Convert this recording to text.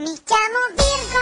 Mi chiamo Virgo